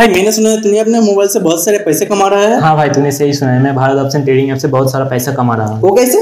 भाई मैंने सुना है तूने अपने मोबाइल से बहुत सारे पैसे कमा रहा है। हाँ भाई तूने सही सुना है। मैं भारत ऑप्शन ट्रेडिंग ऐप से बहुत सारा पैसा कमा रहा हूँ। वो कैसे?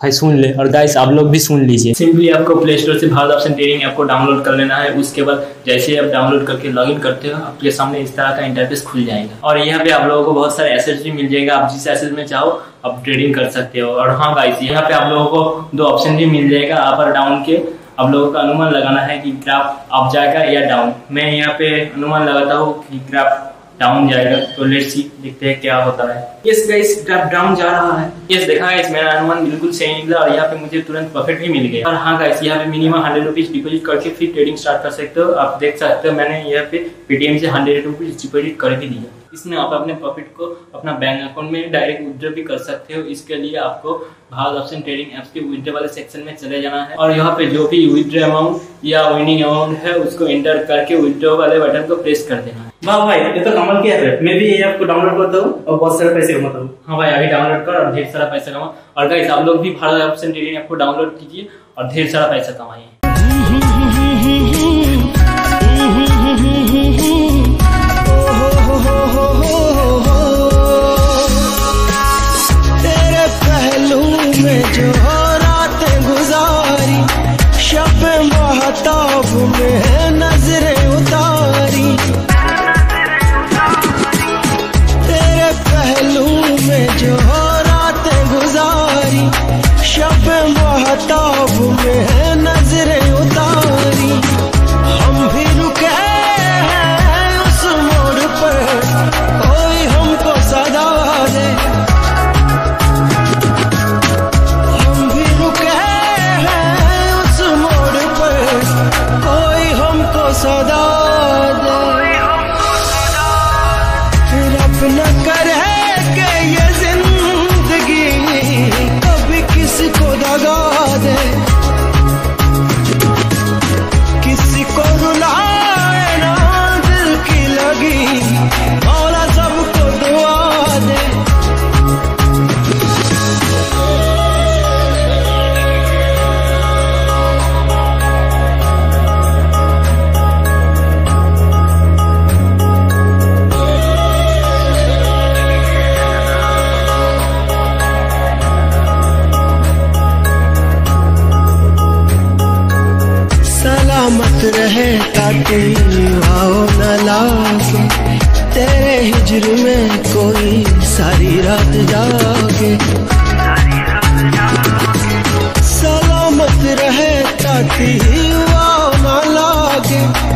भाई सुन ले और गाइस आप लोग भी सुन लीजिए। सिंपली आपको प्ले स्टोर से भारत ऑप्शन ट्रेडिंग ऐप को डाउनलोड कर लेना है। उसके बाद जैसे ही आप डाउनलोड करके लॉगिन करते हो आपके सामने इस तरह का इंटरफेस खुल जाएगा। और यहाँ पे आप लोगों को बहुत सारे एसेट्स भी मिल जाएगा। आप जिस एसेट में चाहो आप ट्रेडिंग कर सकते हो। और हाँ गाइस यहाँ पे आप लोगों को दो ऑप्शन भी मिल जाएगा। अप और डाउन के आप लोगों का अनुमान लगाना है कि ग्राफ अप जाएगा या डाउन मैं यहाँ पे अनुमान लगाता हूँ कि ग्राफ डाउन जाएगा तो लेट्स सी देखते हैं क्या होता है। यस गाइस ग्राफ डाउन जा रहा है। यस देखा गाइस मेरा अनुमान बिल्कुल सही निकला और यहाँ पे मुझे तुरंत प्रॉफिट भी मिल गया। और हाँ गाइस यहाँ पे मिनिमम हंड्रेड रुपीज़ डिपोजिट करके फिर ट्रेडिंग स्टार्ट कर सकते हो। आप देख सकते हो मैंने यहाँ पे पेटीएम से हंड्रेड रुपीज़ डिपोजिट करके दिया। इसमें आप अपने प्रॉफिट को अपना बैंक अकाउंट में डायरेक्ट विड्रॉ भी कर सकते हो। इसके लिए आपको भारत ऑप्शन ट्रेडिंग एप्स के विड्रॉ वाले सेक्शन में चले जाना है। और यहाँ पे जो भी विड्रॉ अमाउंट या विनिंग अमाउंट है उसको एंटर करके विड्रॉ वाले बटन को प्रेस कर देना है। वाह भाई ये तो कमाल की ऐप है। मैं भी ये ऐप को डाउनलोड करता हूँ और बहुत सारे पैसे कमाता हूँ। हाँ भाई अभी डाउनलोड कर और ढेर सारा पैसा कमा। और गाइस आप लोग भी भारत ऑप्शन ट्रेडिंग ऐप को डाउनलोड कीजिए और ढेर सारा पैसा कमाइए। पहलू में जो रातें गुजारी शब महताब में रहे ताकि आओ न लागे तेरे हिजर में कोई सारी रात जागे। सलामत रहे ताकि आओ न लागे।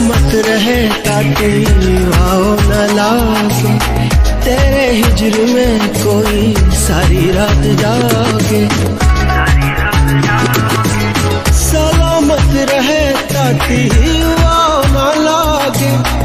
मत रहे ताकि आओ न लागे। तेरे हिजर में कोई सारी रात जागे। सलामत रहे ताकि आओ न लागे।